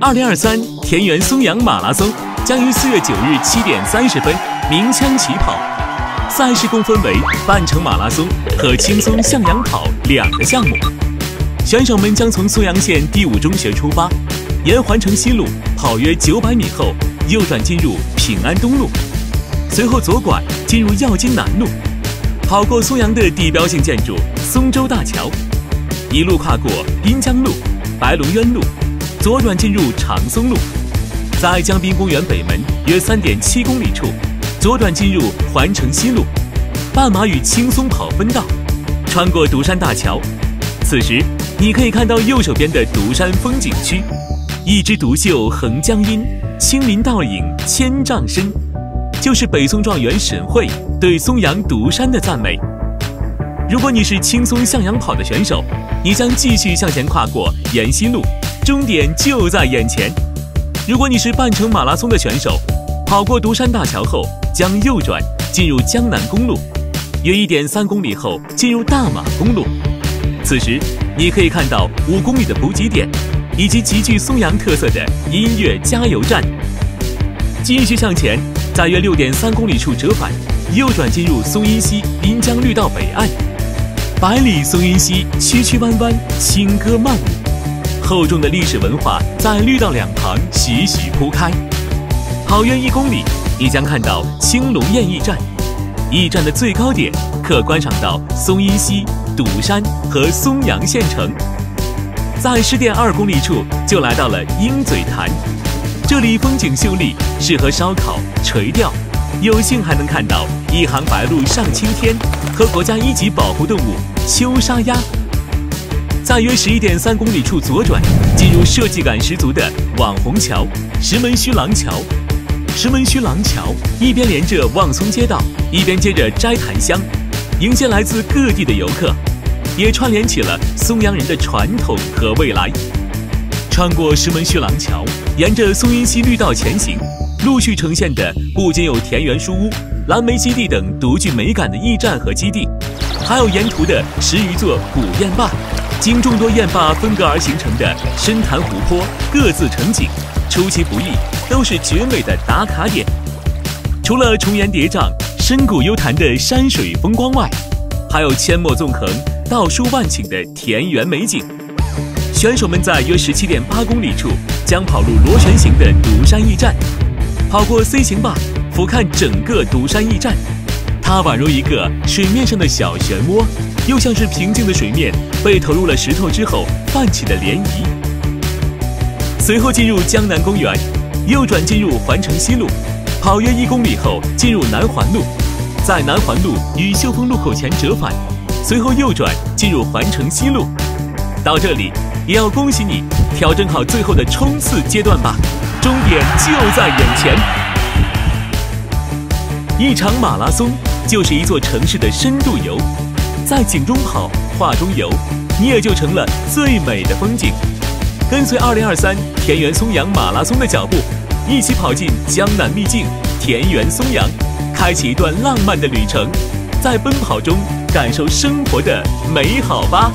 二零二三田园松阳马拉松将于四月九日七点三十分鸣枪起跑。赛事共分为半程马拉松和轻松向阳跑两个项目。选手们将从松阳县第五中学出发，沿环城西路跑约九百米后，右转进入平安东路，随后左拐进入耀金南路，跑过松阳的地标性建筑松洲大桥，一路跨过滨江路、白龙渊路，左转进入长松路，在江滨公园北门约三点七公里处，左转进入环城西路，半马与轻松跑分道，穿过独山大桥。此时，你可以看到右手边的独山风景区，一枝独秀横江阴，青林倒影千丈深，就是北宋状元沈慧对松阳独山的赞美。如果你是轻松向阳跑的选手，你将继续向前跨过沿溪路，终点就在眼前。如果你是半程马拉松的选手，跑过独山大桥后将右转进入江南公路，约一点三公里后进入大马公路。此时，你可以看到五公里的补给点，以及极具松阳特色的音乐加油站。继续向前，在约六点三公里处折返，右转进入松阴溪滨江绿道北岸。百里松阴溪，曲曲弯弯，轻歌曼舞，厚重的历史文化在绿道两旁徐徐铺开。跑约一公里，你将看到青龙堰驿站。驿站的最高点可观赏到松阴溪。堵山和松阳县城，在十点二公里处就来到了鹰嘴潭，这里风景秀丽，适合烧烤、垂钓，有幸还能看到一行白鹭上青天和国家一级保护动物秋沙鸭。在约十一点三公里处左转，进入设计感十足的网红桥石门须廊桥。石门须廊桥一边连着望松街道，一边接着斋潭乡，迎接来自各地的游客。也串联起了松阳人的传统和未来。穿过石门须廊桥，沿着松阴溪绿道前行，陆续呈现的不仅有田园书屋、蓝莓基地等独具美感的驿站和基地，还有沿途的十余座古堰坝，经众多堰坝分隔而形成的深潭湖泊，各自成景，出其不意，都是绝美的打卡点。除了重岩叠嶂、深谷幽潭的山水风光外，还有阡陌纵横。道书万顷的田园美景，选手们在约十七点八公里处将跑入螺旋形的独山驿站，跑过 C 型坝，俯瞰整个独山驿站。它宛如一个水面上的小漩涡，又像是平静的水面被投入了石头之后泛起的涟漪。随后进入江南公园，右转进入环城西路，跑约一公里后进入南环路，在南环路与秀峰路口前折返。随后右转进入环城西路，到这里也要恭喜你调整好最后的冲刺阶段吧，终点就在眼前。一场马拉松就是一座城市的深度游，在景中跑，画中游，你也就成了最美的风景。跟随2023田园松阳马拉松的脚步，一起跑进江南秘境田园松阳，开启一段浪漫的旅程，在奔跑中。感受生活的美好吧。